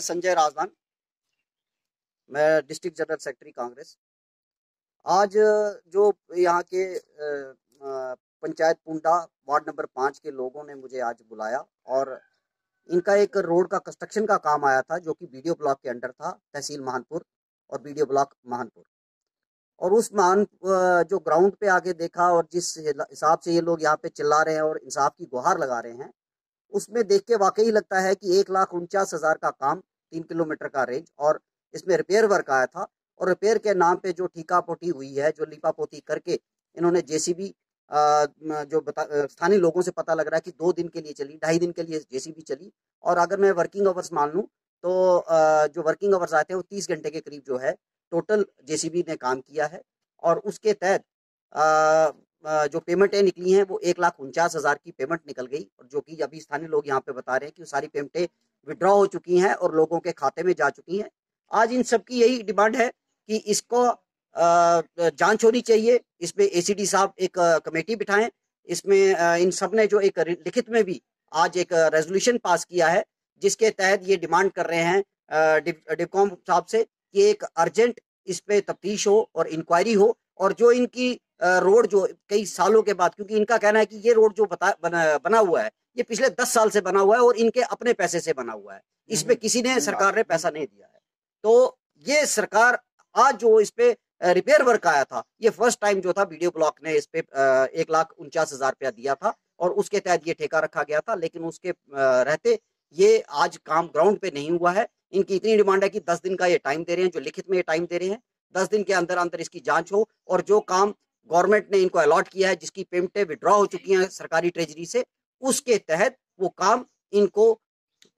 मैं संजय राजदान मैं district general secretary Congress. आज, जो यहाँ के पंचायत पुंडा वार्ड नंबर पाँच के लोगों ने मुझे आज बुलाया और इनका एक रोड का कंस्ट्रक्शन का काम आया था, जो कि वीडियो ब्लॉक के अंडर था, तहसील महानपुर और वीडियो ब्लॉक महानपुर। और उस महान जो ग्राउंड पे आके देखा और जिस हिसाब से ये लोग यहाँ पे चिल्ला रहे हैं और इंसाफ की गुहार लगा रहे हैं, उसमें देख के वाकई लगता है कि एक लाख उनचास हज़ार का काम तीन किलोमीटर का रेंज और इसमें रिपेयर वर्क आया था और रिपेयर के नाम पे जो ठीका पोटी हुई है, जो लिपा पोती करके इन्होंने जेसीबी जो बता स्थानीय लोगों से पता लग रहा है कि दो दिन के लिए चली, ढाई दिन के लिए जेसीबी चली और अगर मैं वर्किंग आवर्स मान लूँ तो जो वर्किंग आवर्स आते हैं वो तीस घंटे के करीब जो है टोटल जेसीबी ने काम किया है और उसके तहत जो पेमेंटें निकली हैं वो एक लाख उनचास हज़ार की पेमेंट निकल गई और जो कि अभी स्थानीय लोग यहाँ पे बता रहे हैं कि वो सारी पेमेंटें विड्रॉ हो चुकी हैं और लोगों के खाते में जा चुकी हैं। आज इन सब की यही डिमांड है कि इसको जाँच होनी चाहिए। इसमें एसीडी साहब एक कमेटी बिठाएँ। इसमें इन सबने जो एक लिखित में भी आज एक रेजोल्यूशन पास किया है, जिसके तहत ये डिमांड कर रहे हैं डिवकॉम साहब से कि एक अर्जेंट इस पे तफ्तीश हो और इंक्वायरी हो और जो इनकी रोड जो कई सालों के बाद क्योंकि इनका कहना है कि ये रोड जो बता बना, बना हुआ है ये पिछले दस साल से बना हुआ है और इनके अपने पैसे से बना हुआ है। इस इसमें किसी ने सरकार ने पैसा नहीं दिया है। तो ये सरकार आज जो इस पे रिपेयर वर्क आया था ये फ़र्स्ट टाइम जो था वीडियो ब्लॉक ने इस पे एक लाख उनचास हज़ार रुपया दिया था और उसके तहत ये ठेका रखा गया था लेकिन उसके रहते ये आज काम ग्राउंड पे नहीं हुआ है। इनकी इतनी डिमांड है कि दस दिन का ये टाइम दे रहे हैं जो लिखित में ये टाइम दे रहे हैं दस दिन के अंदर अंदर इसकी जाँच हो और जो काम गवर्नमेंट ने इनको अलॉट किया है, जिसकी पेमेंटें विड्रॉ हो चुकी हैं सरकारी ट्रेजरी से, उसके तहत वो काम इनको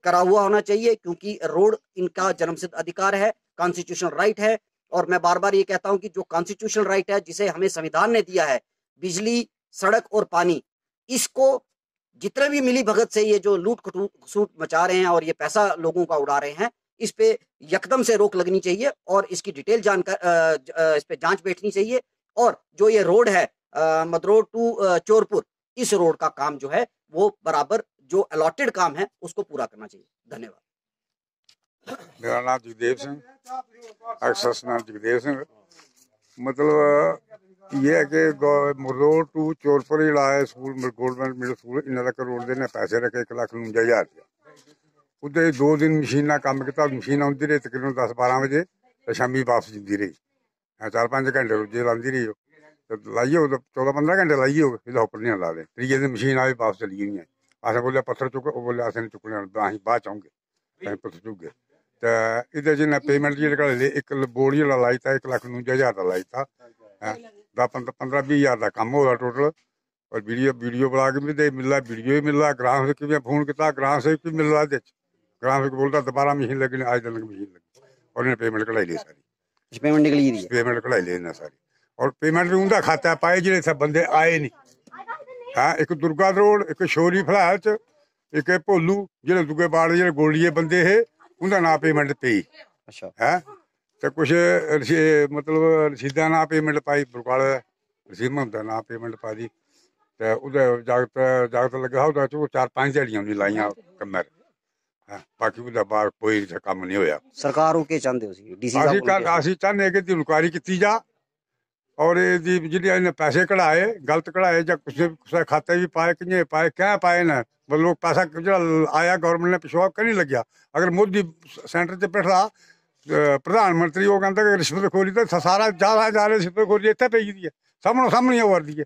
करा हुआ होना चाहिए, क्योंकि रोड इनका जन्मसिद्ध अधिकार है कॉन्स्टिट्यूशनल राइट है, और मैं बार बार ये कहता हूँ कि जो कॉन्स्टिट्यूशनल राइट है, जिसे हमें संविधान ने दिया है, बिजली, सड़क और पानी, इसको जितने भी मिली भगत से ये जो लूट खसूट मचा रहे हैं और ये पैसा लोगों का उड़ा रहे हैं, इस पे यकदम से रोक लगनी चाहिए और इसकी डिटेल जानकर इस पे जाँच बैठनी चाहिए और जो ये रोड है अ, मदरोड टू अ, चोरपुर इस रोड का काम जो है वो बराबर जो अलॉटेड काम है उसको पूरा करना चाहिए धन्यवाद ਮੇਰਾ ਨਾਮ ਜਗਦੇਵ ਸਿੰਘ ਐਕਸੈਸ ਨਾਮ ਜਗਦੇਵ ਸਿੰਘ ਮਤਲਬ ਇਹ ਹੈ ਕਿ ਮਰੋੜ ਟੂ ਚੋਰਪੁਰ ਜਿਹੜਾ ਹੈ ਸਕੂਲ ਗਵਰਨਮੈਂਟ ਮਿਡਲ ਸਕੂਲ ਇਹਨਾਂ ਦਾ ਕਰੋੜ ਦੇ ਨੇ ਪੈਸੇ ਰੱਖੇ 1 ਲੱਖ 49 ਹਜ਼ਾਰ ਰੁਪਇਆ ਉਹਦੇ ਦੋ ਦਿਨ ਮਸ਼ੀਨ ਨਾਲ ਕੰਮ ਕੀਤਾ ਮਸ਼ੀਨ ਆਉਂਦੀ ਰਹੀ ਤਕਰੀਬਨ 10 12 ਵਜੇ ਤੇ ਸ਼ਾਮੀ ਵਾਪਸ ਜਿੰਦੀ ਰਹੀ हाँ, चार पाँच घंटे रोज़े लांदी रही तो लाइए तो चौदह पंद्रह घंटे लाइए हो उपर नहीं ला दे त्रीए दिन मशीन आई वापस चली गई है। अस बोलिया पत्थर चुक अस नहीं चुकने अस बाद चाहूँगे औगे पत्थर चुके तो एह्दे च इन्नै पेमेंट जेह्ड़ा एक बोर्ड जेह्ड़ा लाई दित्ता इक लक्ख नुंजा ज्हार दा लाई दित्ता पंद्रह भी हज़ार का कम कम्म होआ टोटल और वीडियो वीडियो ब्लॉग भी दे मिला वीडियो भी मिला ग्राम सेवक भी फ़ोन किया ग्राम सेवक भी मिला एह्दे च ग्राम सेवक बोलता दोबारा मशीन लगी अज्ज दिन मशीन लगी और इन्हें पेमेंट कढाई ली सारी। ਪੇਮੈਂਟ ਨਿਕਲੀ ਦੀ ਪੇਮੈਂਟ ਕਢਾਈ ਲਈ ਇਹਨਾਂ ਸਾਰੀ। ਔਰ ਪੇਮੈਂਟ ਵੀ ਉਹਦਾ ਖਾਤਾ ਪਾਏ ਜਿਹੜੇ ਸਭ ਬੰਦੇ ਆਏ ਨਹੀਂ। ਹਾਂ ਇੱਕ ਦੁਰਗਾ ਰੋਡ ਇੱਕ ਸ਼ੋਰੀ ਫਲਾਲ ਚ ਇੱਕ ਇਹ ਭੋਲੂ ਜਿਹੜੇ ਦੁਗੇ ਬਾੜ ਜਿਹੜੇ ਗੋਲੀਏ ਬੰਦੇ ਇਹ ਉਹਦਾ ਨਾਂ ਪੇਮੈਂਟ ਪਈ ਅੱਛਾ। ਹੈ? ਤੇ ਕੁਝ ਮਤਲਬ ਰਸੀਦਾਂ ਨਾਂ ਪੇਮੈਂਟ ਪਾਈ ਬਰਕਾਲ ਰਸੀਮ ਹੁੰਦਾ ਨਾਂ ਪੇਮੈਂਟ ਪਾਈ ਦੀ। ਤੇ ਉਹਦਾ ਜਾਗਤ ਜਾਗਤ ਲੱਗਾ ਉਹਦਾ ਚੋ ਚਾਰ ਪੰਜ ਜੜੀਆਂ ਨਹੀਂ ਲਾਈਆਂ ਕਮਰ ਬਾਕੀ ਉਹਦਾ ਬਾਹਰ ਕੋਈ ਕੰਮ ਨਹੀਂ ਹੋਇਆ। ਸਰਕਾਰ ਨੂੰ ਕੀ ਚਾਹੁੰਦੇ ਹੋ ਸੀ ਡੀਸੀ ਸਾਹਿਬ ਅਸੀਂ ਕਹਿੰਦੇ ਅਸੀਂ ਚਾਹੁੰਦੇ ਕਿ ਦੀ ਇਨਕੁਆਇਰੀ ਕੀਤੀ ਜਾ ਔਰ ਇਹਦੀ ਜਿਹੜੇ ਇਹਨੇ ਪੈਸੇ ਕਢਾਏ ਗਲਤ ਕਢਾਏ ਜਾਂ ਕਿਸੇ ਕਿਸੇ ਖਾਤੇ ਵੀ ਪਾਏ ਕਿੰਨੇ ਪਾਏ ਕਿਹ ਪਾਏ ਨਾ ਲੋਕ ਪੈਸਾ ਜਿਹੜਾ ਆਇਆ ਗਵਰਨਮੈਂਟ ਨੇ ਪਿਸ਼ਵਾਬ ਕਰ ਲੱਗਿਆ। ਅਗਰ ਮੋਦੀ ਸੈਂਟਰ ਤੇ ਬੈਠਾ ਪ੍ਰਧਾਨ ਮੰਤਰੀ ਉਹ ਕਹਿੰਦਾ ਕਿ ਰਿਸ਼ਵਤ ਖੋਰੀ ਤਾਂ ਸਾਰਾ ਜ਼ਿਆਦਾ ਜਾ ਰਿਹਾ ਰਿਸ਼ਵਤ ਖੋਰੀ ਇੱਥੇ ਪਈ ਦੀ ਹੈ। ਸਾਹਮਣੇ ਸਾਹਮਣੇ ਵਰਦੀ ਹੈ।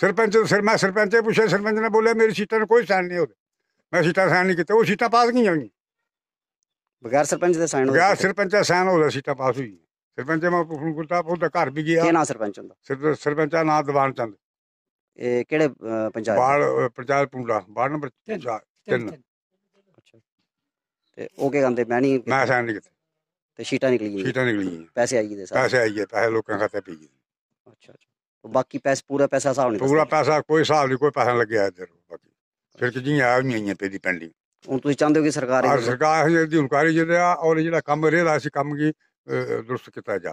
ਸਰਪੰਚ ਸਿਰ ਮੈਂ ਸਰਪੰਚ ਪੁੱਛਿਆ ਸਰਪੰਚ ਨੇ ਬੋਲਿਆ ਮੇਰੀ ਸੀਟਾਂ ਨੂੰ ਕੋਈ ਸਟੈਂਡ ਨਹੀਂ ਉਹਦੇ ਮੈਂ ਸੀਟਾਂ ਸਾਈਨ ਨਹੀਂ ਕੀਤੇ ਉਹ ਸੀਟਾਂ ਪਾਸ ਗਈਆਂ ਹੋਈਆਂ। ਬਗੈਰ ਸਰਪੰਚ ਦੇ ਸਾਈਨ ਬਗੈਰ ਸਰਪੰਚ ਦਾ ਸਾਈਨ ਹੋਦਾ ਸੀਟਾਂ ਪਾਸ ਹੋਈਆਂ। ਸਰਪੰਚ ਮੈਂ ਹੁਣ ਗੁਰਦਾਸਪੁਰ ਦਾ ਘਰ ਵੀ ਗਿਆ। ਕੀ ਸਰਪੰਚ ਹੁੰਦਾ? ਸਰਪੰਚ ਦਾ ਨਾਂ ਦੀਵਾਨ ਚੰਦ। ਇਹ ਕਿਹੜੇ ਪੰਚਾਇਤ? ਬਾੜ ਪੰਚਾਇਤ ਪੁੰਡਾ। ਬਾੜ ਨੰਬਰ 3 ਤੇ ਉਹ ਕੀ ਕਹਿੰਦੇ? ਮੈਂ ਨਹੀਂ ਮੈਂ ਸਾਈਨ ਨਹੀਂ ਕੀਤੇ। ਤੇ ਸ਼ੀਟਾਂ ਨਿਕਲ ਗਈਆਂ? ਸ਼ੀਟਾਂ ਨਿਕਲ ਗਈਆਂ। ਪੈਸੇ ਆਈ ਗਏ ਪੈਸੇ ਆਈ ਗਏ ਪੈਸੇ ਲੋਕਾਂ ਖਾਤੇ ਪਈ ਗਏ। ਅੱਛਾ ਅੱਛਾ। ਬਾਕੀ ਪੈਸਾ ਪੂਰਾ ਪੈਸਾ ਹਿਸਾਬ ਨਹੀਂ ਪੂਰਾ ਪੈਸਾ ਕੋਈ ਹਿਸਾਬ ਨਹੀਂ ਕੋਈ ਪੈਸਾ ਲੱਗਿਆ ਇੱਧਰ। ਬਾਕੀ ਫਿਰ ਕਿ ਜੀ ਆਇਆ ਨਹੀਂ ਆਈਆਂ ਪੇਦੀ ਪੈਂਡਿੰਗ ਹੁਣ ਤੁਸੀਂ ਚਾਹੁੰਦੇ ਹੋ ਕਿ ਸਰਕਾਰ ਔਰ ਇਹ ਸਰਕਾਰ ਦੀ ਹੁਕਮਾਰੀ ਜਿਹੜੇ ਆ ਔਰ ਜਿਹੜਾ ਕੰਮ ਰਿਹਾ ਸੀ ਕੰਮ ਕੀ ਅਹ, ਦਰੁਸਤ ਕੀਤਾ ਜਾ।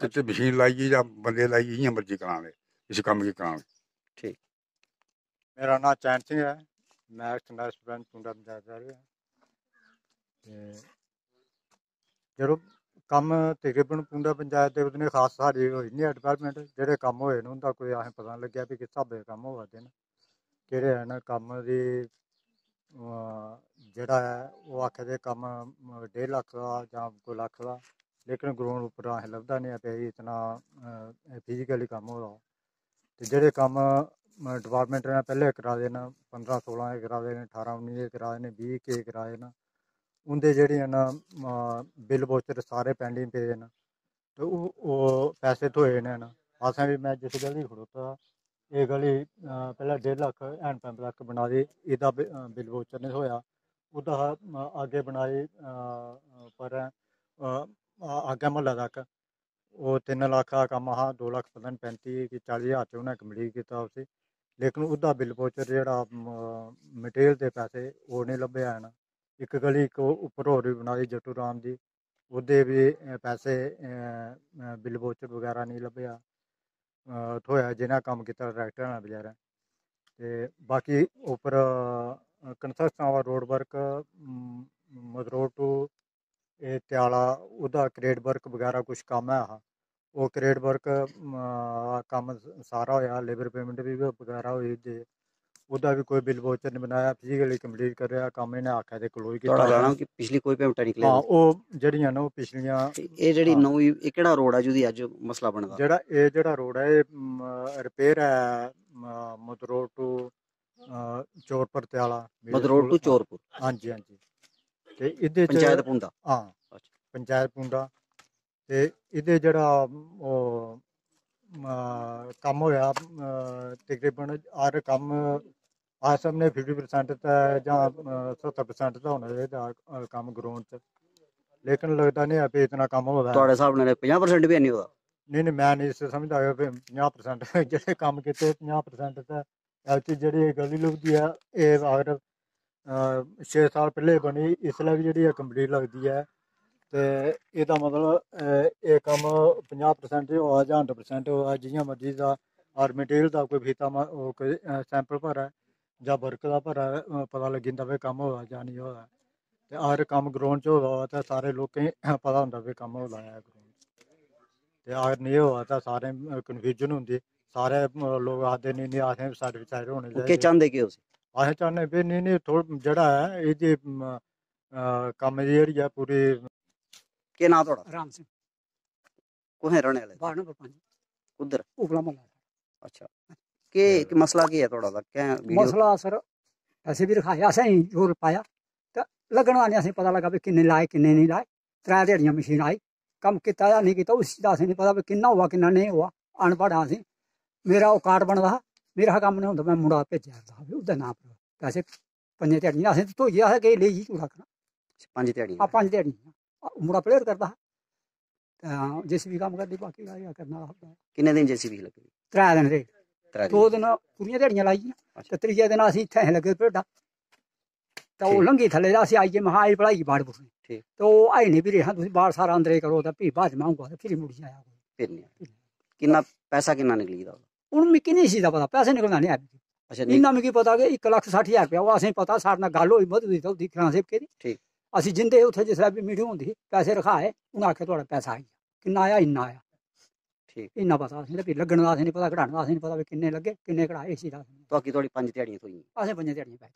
ਕਿਤੇ ਮਸ਼ੀਨ ਲਾਈਏ ਜਾਂ ਬੰਦੇ ਲਾਈਏ ਜਾਂ ਮਰਜ਼ੀ ਕਰਾਂਗੇ ਇਸ ਕੰਮ ਕੀ ਕਰਾਂਗੇ ਮੇਰਾ ਨਾਮ ਚੈਨ ਸਿੰਘ ਹੈ। ਮੈਂ ਐਕਸ਼ਨ ਰੈਸਟੋਰੈਂਟ ਪੁੰਡਾ ਪੰਚਾਇਤ ਦਾ ਰਿਹਾ ਤੇ ਜਦੋਂ ਕੰਮ ਤਕਰੀਬਨ ਪੁੰਡਾ ਪੰਚਾਇਤ ਦੇ ਉਹਨੇ ਖਾਸ ਸਾਡੀ ਹੋਈ ਨਹੀਂ ਡਿਪਾਰਟਮੈਂਟ ਜਿਹੜੇ ਕੰਮ ਹੋਏ ਨੇ ਉਹਦਾ ਕੋਈ ਆਹ ਪਤਾ ਨੀ ਲੱਗਿਆ ਵੀ ਕਿਸ ਹਿਸਾਬੇ ਦੇ ਕੰਮ ਹੋਆ ਦੇ ਨੇ ਕਿਹੜੇ ਹਨ ਕੰਮ ਦੀ ਜਿਹੜਾ ਹੈ, ਉਹ ਆਖਦੇ ਕੰਮ 1.5 ਲੱਖ ਦਾ ਜਾਂ ਕੋਈ ਲੱਖ ਦਾ, ਲੇਕਿਨ ਗਰਾਊਂਡ ਉੱਪਰ ਆਹ ਲੱਭਦਾ ਨਹੀਂ ਪਿਆ ਇਤਨਾ ਫਿਜ਼ੀਕਲੀ ਕੰਮ ਹੋ ਰਿਹਾ। ਤੇ ਜਿਹੜੇ ਕੰਮ ਡਿਪਾਰਟਮੈਂਟ ਨੇ ਪਹਿਲੇ ਕਰਾ ਦੇਣ 15 16 ਦੇ ਕਰਾ ਦੇਣ 18 19 ਦੇ ਕਰਾ ਦੇਣ 20 ਕੇ ਕਰਾ ਦੇਣ ਉਹਦੇ ਜਿਹੜੇ ਨਾ ਬਿੱਲ ਵੋਚਰ ਸਾਰੇ ਪੈਂਡਿੰਗ ਪਏ ਨੇ, ਤੇ ਉਹ ਪੈਸੇ ਧੋਏ ਨੇ ਨਾ। ਆਸਾਂ ਵੀ ਮੈਂ ਜਿਸ ਗਲੀ ਖੜੋਤਾ ਇਹ ਗਲੀ ਅਹ, ਪਹਿਲਾਂ 1.5 ਲੱਖ ਹੈਂਡ ਪੰਪ ਤੱਕ ਬਣਾ ਦੇ ਇਹਦਾ ਬਿੱਲ ਵੋਚਰ ਨਹੀਂ ਹੋਇਆ। ਉਹਦਾ ਅੱਗੇ ਬਣਾਏ ਪਰ ਅਹ, ਅੱਗੇ ਮਹੱਲਾ ਤੱਕ ਉਹ 3 ਲੱਖ ਦਾ ਕੰਮ ਆ 2 ਲੱਖ ਪਤਾ ਨਹੀਂ 35 ਕਿ 40 ਹਜ਼ਾਰ ਚ ਉਹਨੇ ਕੰਪਲੀਟ ਕੀਤਾ ਉਸੇ ਲੇਕਿਨ ਉਹਦਾ ਬਿੱਲ ਵੋਚਰ ਜਿਹੜਾ ਮਟੀਰੀਅਲ ਦੇ ਪੈਸੇ ਉਹ ਨਹੀਂ ਲੱਭਿਆ ਹਨ ਇੱਕ ਗਲੀ ਇੱਕ ਉੱਪਰ ਹੋਰ ਵੀ ਬਣਾਈ ਜੱਟੂ ਰਾਮ ਦੀ ਉਹਦੇ ਵੀ ਪੈਸੇ ਬਿੱਲ ਵੋਚਰ ਵਗੈਰਾ ਨਹੀਂ ਲੱਭਿਆ। ਥੋਇਆ ਜਿਹਨਾਂ ਕੰਮ ਕੀਤਾ ਟਰੈਕਟਰਾਂ ਨਾਲ ਬਜਾਰਾ। ਤੇ ਬਾਕੀ ਉੱਪਰ ਕੰਸਟਰਕਸ਼ਨ ਆਵਾ ਰੋਡ ਵਰਕ ਮਦਰੋਡ ਟੂ ਇਹ ਤਿਆਲਾ, ਉਹਦਾ ਕ੍ਰੇਡ ਵਰਕ ਵਗੈਰਾ ਕੁਝ ਕੰਮ ਹੈ ਆਹ। ਉਹ ਕ੍ਰੇਡ ਵਰਕ ਕੰਮ ਸਾਰਾ ਹੋਇਆ ਲੇਬਰ ਪੇਮੈਂਟ ਵੀ ਵਗੈਰਾ ਹੋਈ ਜੇ। ਉਹਦਾ ਵੀ ਕੋਈ ਬਿੱਲ ਵੋਚਰ ਨਹੀਂ ਬਣਾਇਆ ਫਿਜ਼ੀਕਲੀ ਕੰਪਲੀਟ ਕਰ ਰਿਹਾ ਕੰਮ ਇਹਨੇ ਆਖਿਆ ਤੇ ਕਲੋਜ਼ ਤੁਹਾਡਾ ਕੀਤਾ ਕਹਿਣਾ ਕਿ ਪਿਛਲੀ ਕੋਈ ਪੇਮੈਂਟ ਨਹੀਂ ਹਾਂ ਨਿਕਲੀ ਉਹ ਜਿਹੜੀਆਂ ਨਾ ਉਹ ਪਿਛਲੀਆਂ ਤੇ ਇਹ ਜਿਹੜੀ ਹਾਂ। ਨਵੀਂ ਇਹ ਕਿਹੜਾ ਰੋਡ ਆ ਜਿਹਦੀ ਅੱਜ ਮਸਲਾ ਬਣਦਾ ਜਿਹੜਾ ਇਹ ਜਿਹੜਾ ਰੋਡ ਹੈ ਇਹ ਰਿਪੇਅਰ ਹੈ ਮਦਰੋਡ ਟੂ ਚੋਰਪੁਰ ਤੇ ਵਾਲਾ ਮਦਰੋਡ ਟੂ ਚੋਰਪੁਰ ਹਾਂਜੀ ਹਾਂਜੀ ਤੇ ਇਹਦੇ ਚ ਪੰਚਾਇਤ ਪੁੰਦਾ ਹਾਂ ਅੱਛਾ। ਪੰਚਾਇਤ ਪੁੰਡਾ ਤੇ ਇਹਦੇ ਜਿਹੜਾ ਉਹ ਮ, ਕੰਮ ਹੋਇਆ ਅਮ, ਤਕਰੀਬਨ ਹਰ ਕੰਮ ਆਸਮ ਨੇ 50% ਤਾਂ ਜਾਂ ਅਮ, 70% ਤਾਂ ਹੋਣਾ ਚਾਹੀਦਾ ਅ, ਕੰਮ ਗਰਾਊਂਡ 'ਚ ਲੇਕਿਨ ਲੱਗਦਾ ਨਹੀਂ ਹੈ ਵੀ ਇਤਨਾ ਕੰਮ ਹੋਦਾ ਤੁਹਾਡੇ ਹਿਸਾਬ ਨਾਲ 50% ਵੀ ਨਹੀਂ ਹੋਦਾ ਨਹੀਂ ਨਹੀਂ ਮੈਂ ਨਹੀਂ ਇਸ ਸਮਝਦਾ ਹੈਗਾ ਵੀ 50% ਜਿਹੜੇ ਕੰਮ ਕੀਤੇ 50% ਤਾਂ ਐਕਚੁਅਲੀ ਜਿਹੜੀ ਇਹ ਗਲੀ ਲੁਕਦੀ ਆ ਇਹ ਅਗਰ 6 ਸਾਲ ਪਹਿਲੇ ਬਣੀ ਇਸ ਲਈ ਵੀ ਜਿਹੜੀ ਕੰਪਲੀਟ ਲੱਗਦੀ ਹੈ ਤੇ ਇਹਦਾ ਮਤਲਬ ਅਹ, ਇਹ ਕੰਮ 50% ਹੀ ਹੋਆ ਜਾਂ 100% ਹੋਆ ਜਿਹੀਆਂ ਮਰਜ਼ੀ ਦਾ ਔਰ ਮਟੀਰੀਅਲ ਦਾ ਕੋਈ ਫੀਤਾ ਮਾ- ਉਹ ਕੋਈ ਸੈਂਪਲ ਭਰਾ ਜਾਂ ਵਰਕ ਦਾ ਭਰਾ ਪਤਾ ਲੱਗਿੰਦਾ ਵੀ ਕੰਮ ਹੋਇਆ ਜਾਂ ਨਹੀਂ ਹੋਇਆ। ਤੇ ਹਰ ਕੰਮ ਗਰਾਊਂਡ 'ਚ ਹੋਇਆ ਤਾਂ ਸਾਰੇ ਲੋਕਾਂ ਹੀ ਪਤਾ ਹੁੰਦਾ ਵੀ ਕੰਮ ਹੋ ਲਾਇਆ ਗਰਾਊਂਡ ਤੇ ਅਗਰ ਨਹੀਂ ਹੋਇਆ ਤਾਂ ਸਾਰੇ ਕਨਫਿਊਜ਼ਨ ਹੁੰਦੀ ਸਾਰੇ ਲੋਕ ਆਖਦੇ ਨਹੀਂ ਨਹੀਂ ਆਖਦੇ ਸਾਡੇ ਵਿਚਾਰੇ ਹੋਣੇ ਉਹ ਕੀ ਚਾਹੀਦੇ। ਚਾਹੁੰਦੇ ਕਿ ਉਸ ਆਹ ਚਾਹੁੰਦੇ ਵੀ ਨਹੀਂ ਨਹੀਂ ਥੋੜਾ ਜਿਹੜਾ ਹੈ ਇਹਦੀ ਅਮ, ਅਹ, ਕੰਮ ਦੀ ਜਿਹੜੀ ਆ ਪੂਰੀ ਕੀ ਨਾਂ ਤੁਹਾਡਾ? ਰਾਮ ਸਿੰਘ। ਕੋਹੇ ਰਹਿਣੇ ਵਾਲੇ? ਨੰਬਰ 5 ਉਧਰ। ਉਗਲਾ ਮਹੱਲਾ। ਅੱਛਾ। के, हाँ। के मसला की है थोड़ा सा? क्या मसला सर पैसे भी रखाए असें ज़ोर पाया। तो लग्गन आने असें पता लगा भी किन्ने लाए किन्ने नहीं लाए। त्रै ध्याड़ियाँ मशीन आई। कम कीता जां नेईं कीता उसी असें निं पता कि किन्ना होआ किन्ना नेईं अनपढ़ आं मेरा ओह् कार्ड बनदा हा। मेरा कम्म निं होंदा में मुड़ा भेजेआ दा ओह्दे नांऽ पर पैसे पंजें ध्याड़ियाँ असें धोइयै असें केह् लेई तूं आखना पंज ध्याड़ियाँ। हाँ मुड़ा प्लेयर करदा हा। जेसीबी कम्म करदी बाकी करना किन्ने दिन जेसीबी लग्गी? त्रै दिन रेही। ਦੇ ਦੋ ਦਿਨ ਪੂਰੀਆਂ ਦਿਹਾੜੀਆਂ ਲਾਈਆਂ। ਤੇ ਤੀਜੇ ਦਿਨ ਅਸੀਂ ਇੱਥੇ ਲੱਗੇ ਭੇਡਾ ਤਾਂ ਉਹ। ਲੰਗੀ ਥੱਲੇ ਦਾ ਅਸੀਂ ਆਈਏ ਮਹਾ ਆਈ ਪੜਾਈ ਬਾੜ ਬੁਸਨੇ ਠੀਕ। ਤੇ ਉਹ ਆਈ ਨਹੀਂ ਵੀ ਰਿਹਾ ਤੁਸੀਂ ਬਾਹਰ ਸਾਰਾ ਅੰਦਰੇ ਕਰੋ ਤਾਂ ਵੀ ਬਾਅਦ ਮਾਉਂਗਾ ਤੇ ਫਿਰ ਮੁੜ ਜਾਇਆ ਫਿਰ ਨਹੀਂ ਕਿੰਨਾ ਪੈਸਾ ਕਿੰਨਾ ਨਿਕਲੀ ਦਾ ਹੁਣ ਮਿੱਕੀ ਨਹੀਂ ਸੀ ਦਾ ਪਤਾ ਪੈਸੇ ਨਿਕਲਣਾ ਨਹੀਂ ਆਇਆ ਅੱਛਾ ਇੰਨਾ ਮਿੱਕੀ ਪਤਾ ਕਿ 1 ਲੱਖ 60 ਹਜ਼ਾਰ ਰੁਪਇਆ ਉਹ ਅਸੀਂ ਪਤਾ ਸਾਡੇ ਨਾਲ ਗੱਲ ਹੋਈ ਮਧੂ ਦੀ ਤਾਂ ਉਹਦੀ ਖਾਂ ਸੇਬ ਕੇ ਦੀ ਠੀਕ। ਅਸੀਂ ਜਿੰਦੇ ਉੱਥੇ ਜਿਸ ਤਰ੍ਹਾਂ ਵੀ ਮੀਟਿੰਗ ਹੁੰਦੀ ਪੈਸੇ ਰਖਾਏ ਉਹਨਾਂ ਆਖਿਆ ਤੁਹਾਡਾ ਪੈਸਾ ਆਈ ਕਿੰਨਾ ਆਇਆ ਇੰਨਾ ਆਇਆ। ਠੀਕ ਇੰਨਾ ਪਤਾ ਅਸੀਂ ਵੀ ਲੱਗਣ ਦਾ ਅਸੀਂ ਨਹੀਂ ਪਤਾ ਕਢਾਉਣ ਦਾ ਅਸੀਂ ਨਹੀਂ ਪਤਾ ਵੀ ਕਿੰਨੇ ਲੱਗੇ ਕਿੰਨੇ ਕਢਾਏ ਸੀ ਦਾ ਬਾਕੀ ਤੁਹਾਡੀ ਪੰਜ ਦਿਹਾੜੀਆਂ ਹੋਈਆਂ ਅਸੀਂ ਪੰਜਾਂ ਦਿਹਾੜੀਆਂ ਪੈ